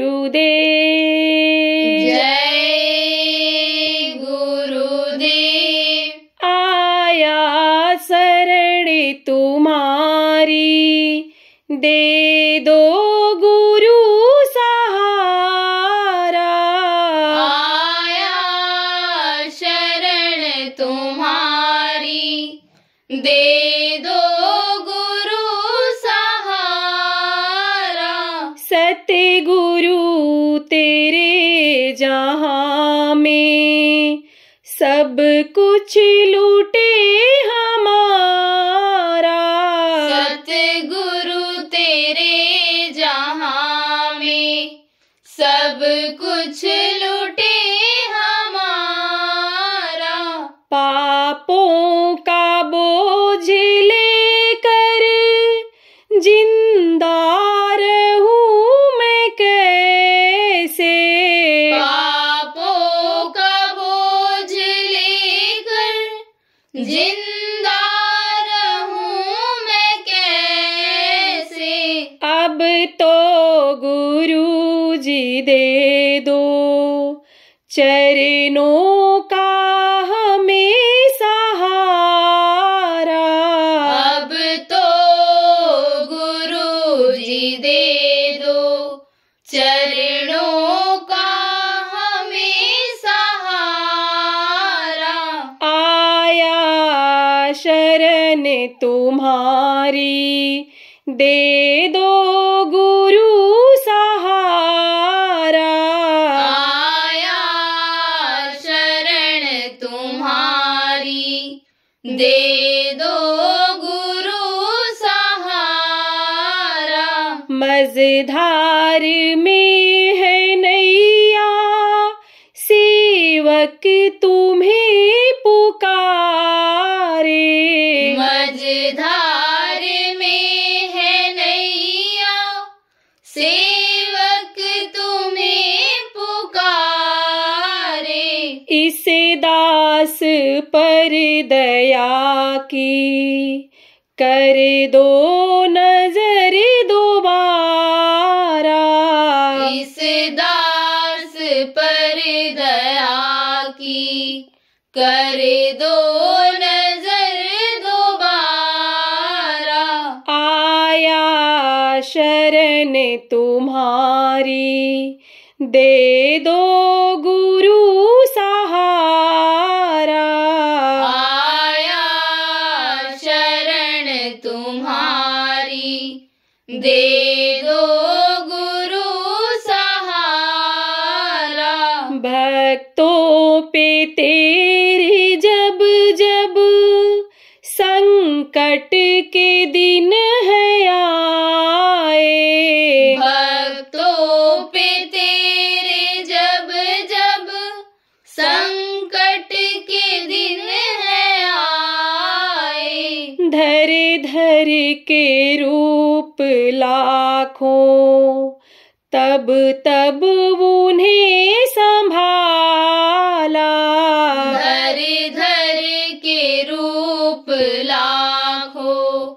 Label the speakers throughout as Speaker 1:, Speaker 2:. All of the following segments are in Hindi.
Speaker 1: गुरुदेव
Speaker 2: जय गुरुदेव।
Speaker 1: आया शरण तुम्हारी। दे दो गुरु सहारा।
Speaker 2: आया शरण तुम्हारी। दे
Speaker 1: जहाँ में सब कुछ लूटे हमारा।
Speaker 2: सतगुरु तेरे जहाँ में सब कुछ
Speaker 1: गुरु जी दे दो। चरणों का हमें सहारा।
Speaker 2: अब तो गुरु जी दे दो। चरणों का हमें सहारा।
Speaker 1: आया शरण तुम्हारी। दे दो गुरु
Speaker 2: दे दो गुरु सहारा।
Speaker 1: मझधार में है नैया सेवक इस दास पर दया की। कर दो नज़र दोबारा।
Speaker 2: इस दास पर दया की। कर दो नज़र दोबारा।
Speaker 1: आया शरण तुम्हारी। दे दो गुरु
Speaker 2: दे दो गुरु सहारा।
Speaker 1: भक्तों पे तेरे धर धर के रूप लाखों। तब तब उन्हें संभाला।
Speaker 2: धर धर के रूप लाखों।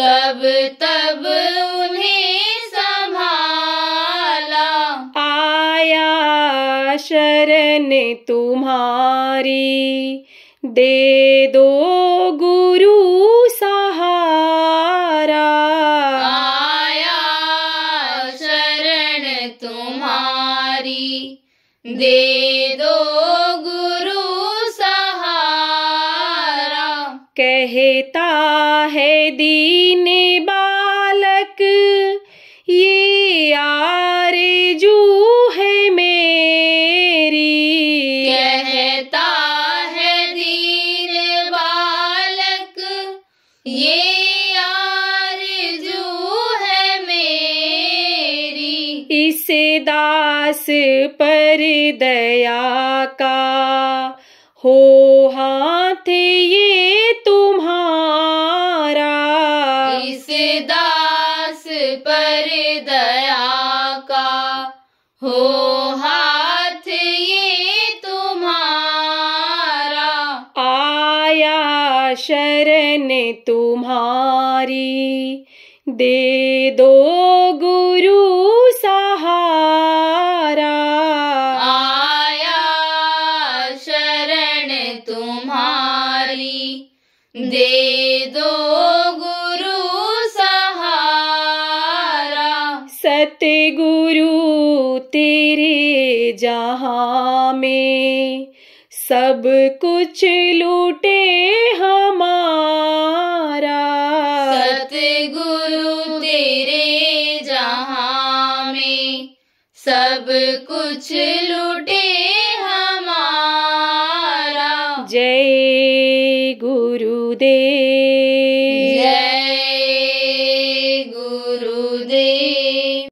Speaker 2: तब तब उन्हें संभाला।
Speaker 1: आया शरण तुम्हारी। दे दो गुरु सहारा।
Speaker 2: आया शरण तुम्हारी। दे दो गुरु सहारा।
Speaker 1: कहता है दीन बालक ये आरज़ू इस दास पर दया का? हो हाथ ये तुम्हारा।
Speaker 2: इस दास पर दया का? हो हाथ ये तुम्हारा।
Speaker 1: आया शरण तुम्हारी। दे दो गुरु
Speaker 3: दे दो गुरु सहारा। सत्य
Speaker 1: गुरु तेरे जहाँ में सब कुछ लूटे